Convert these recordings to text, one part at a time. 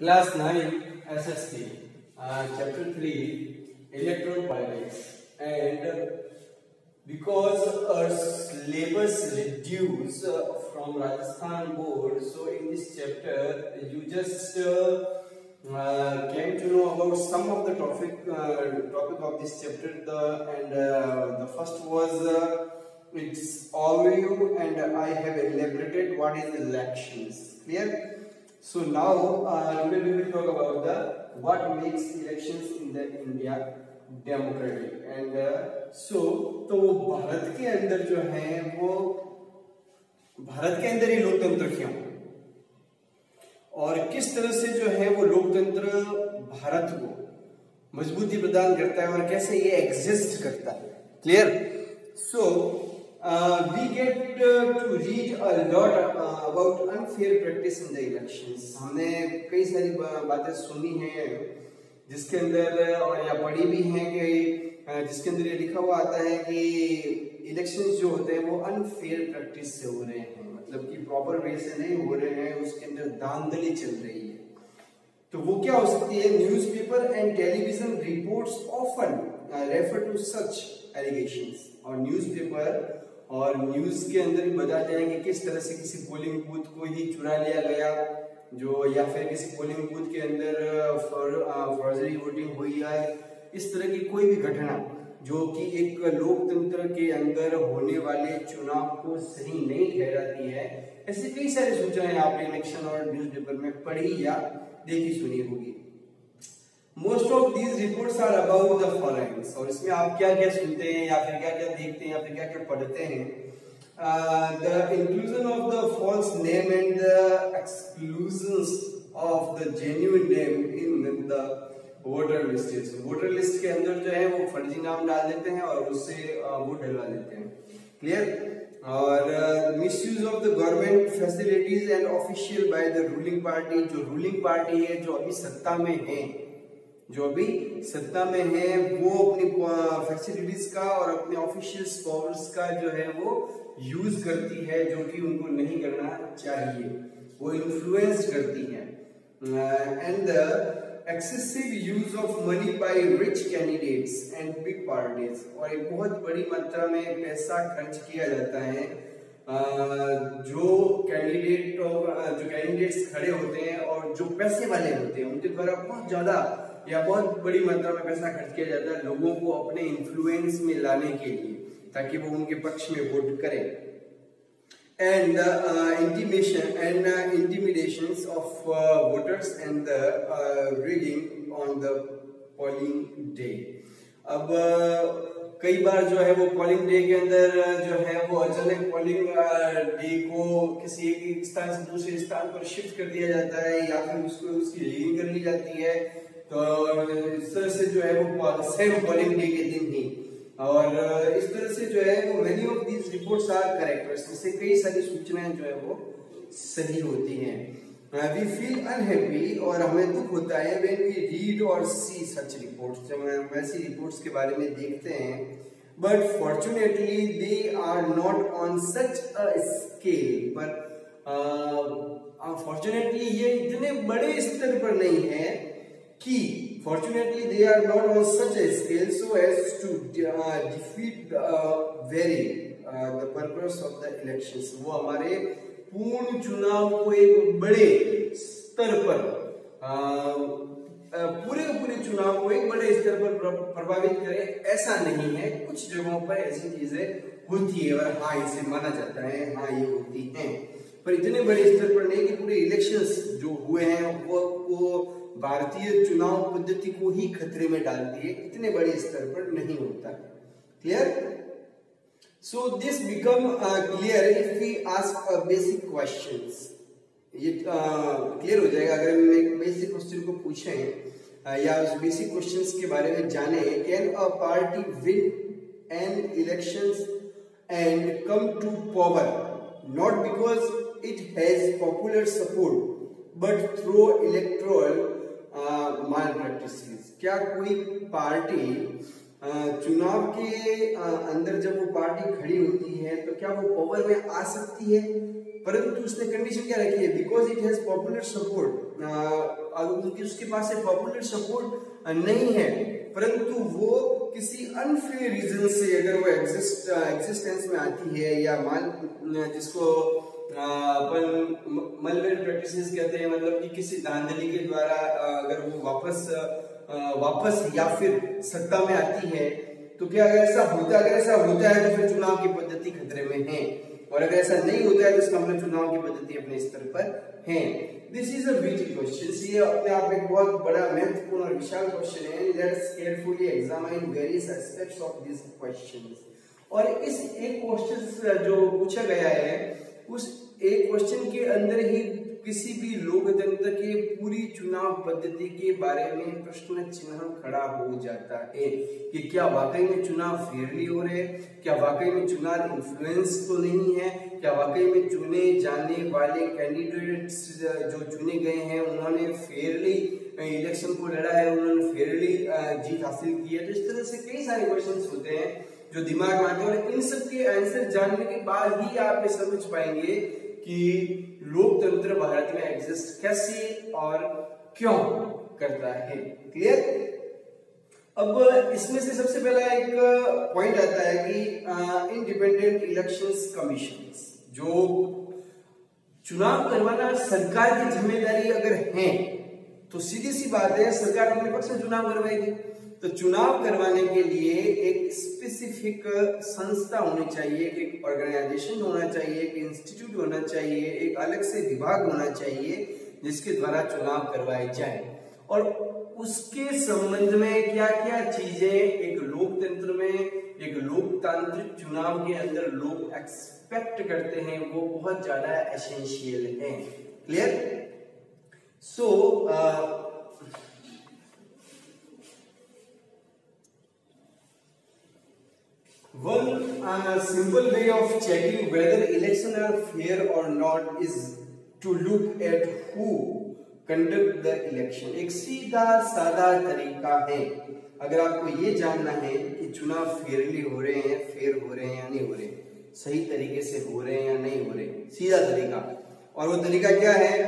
Class 9 SST, uh, Chapter 3 Electoral Politics. And uh, because our syllabus reduced uh, from Rajasthan board, so in this chapter you just uh, uh, came to know about some of the topic topic of this chapter. The and the first was its overview, and I have elaborated what is elections. Clear? So now uh, today we will talk about the what makes elections in the India democratic. And uh, so तो वो भारत के अंदर जो है वो भारत के अंदर ही लोकतंत्र क्यों? और किस तरह से जो है वो लोकतंत्र भारत को मजबूती प्रदान करता है और कैसे ये एग्जिस्ट करता है? Clear so uh, we get uh, to read a lot uh, about unfair practice in the elections. हमने कई सारी बातें सुनी हैं जिसके अंदर और या पढ़ी भी हैं कि जिसके अंदर ये लिखा हुआ आता है कि इलेक्शन जो होते हैं वो अनफेयर प्रैक्टिस से हो रहे हैं। मतलब कि प्रॉपर वे से नहीं हो रहे हैं उसके अंदर धांधली चल रही है। तो वो क्या हो सकती है? Newspaper and television reports often refer to such allegations और न्यूज़पेपर और न्यूज़ के अंदर भी हैं कि किस तरह से किसी पोलिंग बूथ को ही चुरा लिया गया, जो या फिर किसी पोलिंग बूथ के अंदर फर्जरी वोटिंग हुई है। इस तरह की कोई भी घटना जो कि एक लोकतंत्र के अंदर होने वाले चुनाव को सही नहीं ठहराती है, ऐसे कई सारे सूचनाएँ आपने इलेक्शन और न्यूज़पेपर में पढ़ी या देखी सुनी होगी। Most of these reports are about the followings और इसमें आप क्या क्या सुनते हैं, या फिर क्या क्या देखते हैं, या फिर क्या क्या पढ़ते हैं? The inclusion of the false name and the exclusion of the genuine name in the voter list voter list के अंदर जो है वो फर्जी नाम डाल देते हैं और उससे वोट डलवा देते हैं। क्लियर और misuse of the government facilities and official by the ruling party जो रूलिंग पार्टी है, जो अभी सत्ता में है जो अभी सत्ता में है, वो अपनी फैसिलिटीज़ का और अपने ऑफिशियल पावर्स का जो है वो यूज़ करती है, जो कि उनको नहीं करना चाहिए। वो इन्फ्लुएंस करती है। And the excessive use of money by rich candidates and big parties और एक बहुत बड़ी मात्रा में पैसा खर्च किया जाता है। जो कैंडिडेट जो कैंडिडेट्स खड़े होते हैं और जो पैसे वाले होते हैं, उनके द्वारा बहुत ज़्यादा या बहुत बड़ी मात्रा में पैसा खर्च किया जाता है लोगों को अपने इन्फ्लुएंस में लाने के लिए ताकि वो उनके पक्ष में वोट करें। And uh, intimation and uh, intimidations of uh, voters and the uh, the अब कई बार जो है वो पोलिंग डे के अंदर जो है वो अचानक पोलिंग डे को किसी एक स्थान से दूसरे स्थान पर शिफ्ट कर दिया जाता है या फिर उसको उसकी रीडिंग कर ली जाती है। तो इस तरह से जो है वो सेम पोलिंग डे के दिन ही। और इस तरह से जो है वो many of these reports are correct इससे कई सारी सूचनाएँ जो है वो सही होती हैं। वी फील अनहैप्पी और हमें दुख होता है व्हेन वी रीड और सी सच रिपोर्ट्स जब हम ऐसी रिपोर्ट्स के बारे में देखते हैं but fortunately they are not on such a scale पर फॉर्चुनेटली ये इतने बड़े स्तर पर नहीं है कि fortunately they are not on such a scale so as to uh, defeat uh, very uh, the purpose of the elections. वो हमारे पूर्ण चुनाव को एक बड़े स्तर पर पूरे पूरे चुनाव को एक बड़े स्तर पर प्रभावित करे ऐसा नहीं है। कुछ जगहों पर ऐसी चीज़ें होती है और हाँ इसे माना जाता है हाँ ये होती है। पर इतने बड़े स्तर पर नहीं कि पूरे इलेक्शंस जो हुए हैं वो वो भारतीय चुनाव पद्धति को ही खतरे में डालती है इतने बड़े स्तर पर नहीं होता। Clear so this become clear if we ask basic questions ये क्लियर uh, हो जाएगा। अगर हम एक बेसिक क्वेश्चन को पूछें uh, या उस बेसिक क्वेश्चंस के बारे में जाने can a party win an elections and come to power not because it has popular support but through electoral malpractice क्या कोई पार्टी चुनाव के अंदर जब वो पार्टी खड़ी होती है तो क्या वो पावर में आ सकती है? परंतु उसने कंडीशन क्या रखी है? Because it has popular support अगर उसके पास पॉपुलर सपोर्ट नहीं है। परंतु वो किसी अनफेयर रीजन से अगर वो एग्जिस्ट एग्जिस्टेंस में आती है या मान जिसको अपन मलवेयर प्रैक्टिसेस कहते हैं मतलब कि किसी धांधली के द्वारा अगर वो वापस वापस या फिर सत्ता में आती है तो क्या अगर ऐसा होता है अगर ऐसा होता है तो फिर चुनाव की पद्धति खतरे में है। और अगर ऐसा नहीं होता है तो इसका मतलब चुनाव की पद्धति अपने स्तर पर है। This is a big question ये अपने आप एक बहुत बड़ा महत्वपूर्ण और विशाल क्वेश्चन है। Let's carefully examine various aspects of this question और इस एक क्वेश्चन जो पूछा गया है, उस एक क्वेश्चन के अंदर ही किसी भी लोकतंत्र के पूरी चुनाव पद्धति के बारे में प्रश्न चिन्ह खड़ा हो जाता है कि क्या वाकई में चुनाव फेयरली हो रहे हैं? क्या वाकई में चुनाव इन्फ्लुएंस तो नहीं है? क्या वाकई में चुने जाने वाले कैंडिडेट्स जो चुने गए हैं, उन्होंने फेयरली इलेक्शन को लड़ा है, उन्होंने फेयरली जीत हासिल की है। तो इस तरह से कई सारे क्वेश्चन होते हैं जो दिमाग में आते हैं और इन सब के आंसर जानने के बाद ही आप ये समझ पाएँगे कि लोकतंत्र भारत में एग्जिस्ट कैसे और क्यों करता है। क्लियर अब, इसमें से सबसे पहला एक पॉइंट आता है कि इंडिपेंडेंट इलेक्शंस कमीशन जो चुनाव करवाना सरकार की ज़िम्मेदारी अगर है तो सीधी सी बात है, सरकार अपने पक्ष में चुनाव करवाएगी। तो चुनाव करवाने के लिए एक स्पेसिफिक संस्था होनी चाहिए, एक ऑर्गेनाइजेशन होना चाहिए, एक इंस्टीट्यूट होना चाहिए, एक अलग से विभाग होना चाहिए, जिसके द्वारा चुनाव करवाए जाए। और उसके संबंध में क्या क्या चीज़ें लोकतंत्र में एक लोकतांत्रिक चुनाव के अंदर लोग एक्सपेक्ट करते हैं वो बहुत ज़्यादा एसेंशियल है clear so uh, One uh, simple way of checking whether elections are fair or not is to look at who conduct the election. एक सीधा सादा तरीका है अगर आपको ये जानना है चुनाव फेयरली हो रहे हैं फेयर हो रहे हैं या नहीं हो रहे सही तरीके से हो रहे हैं या नहीं हो रहे सीधा तरीका। और वो तरीका क्या है?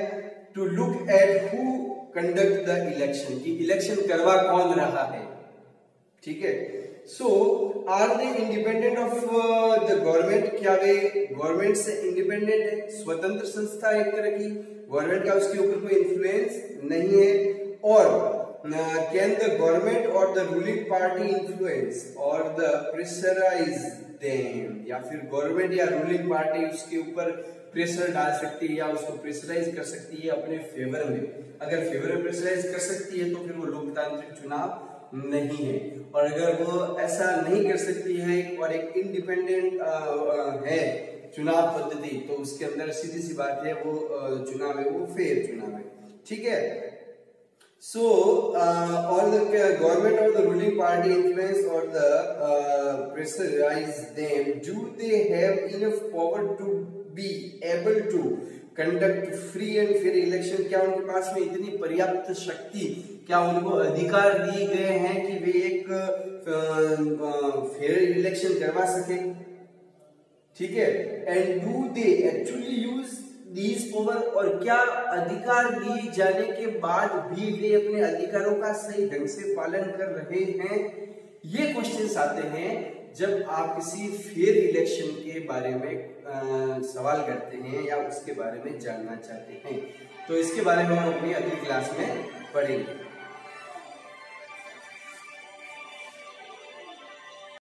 To look at who conduct the election कि इलेक्शन करवा कौन रहा है? ठीक है? So are they independent of the government क्या वे गवर्नमेंट से इंडिपेंडेंट है? स्वतंत्र संस्था एक तरह की? गवर्नमेंट का उसके ऊपर कोई इन्फ्लुएंस नहीं है। और can the government or the ruling party influence or the pressurise them या फिर गवर्नमेंट या रूलिंग पार्टी उसके ऊपर प्रेशर डाल सकती है या उसको प्रेशराइज कर सकती है अपने फेवर में? अगर फेवर में प्रेशराइज कर सकती है तो फिर वो लोकतांत्रिक चुनाव नहीं है। और अगर वो ऐसा नहीं कर सकती है और एक इंडिपेंडेंट है चुनाव पद्धति तो उसके अंदर सीधी सी बात है, वो चुनाव है, वो फेयर चुनाव है। ठीक है? सो और the government of the ruling party influence or the pressurise them do they have enough power to be able to conduct free and fair election क्या उनके पास में इतनी पर्याप्त शक्ति, क्या उनको अधिकार दिए गए हैं कि वे एक फेयर इलेक्शन करवा सके? ठीक है? And do they actually use these over और क्या अधिकार दिए जाने के बाद भी वे अपने अधिकारों का सही ढंग से पालन कर रहे हैं? ये क्वेश्चन आते हैं जब आप किसी फेयर इलेक्शन के बारे में आ, सवाल करते हैं या उसके बारे में जानना चाहते हैं। तो इसके बारे में हम अपनी अगली क्लास में पढ़ेंगे।